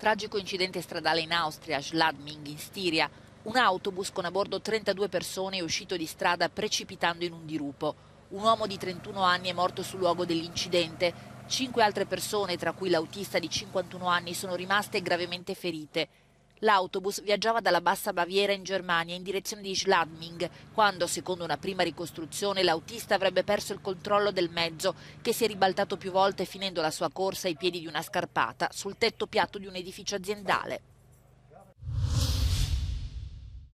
Tragico incidente stradale in Austria, Schladming, in Stiria. Un autobus con a bordo 32 persone è uscito di strada precipitando in un dirupo. Un uomo di 31 anni è morto sul luogo dell'incidente. Cinque altre persone, tra cui l'autista di 51 anni, sono rimaste gravemente ferite. L'autobus viaggiava dalla Bassa Baviera in Germania in direzione di Schladming, quando, secondo una prima ricostruzione, l'autista avrebbe perso il controllo del mezzo, che si è ribaltato più volte finendo la sua corsa ai piedi di una scarpata sul tetto piatto di un edificio aziendale.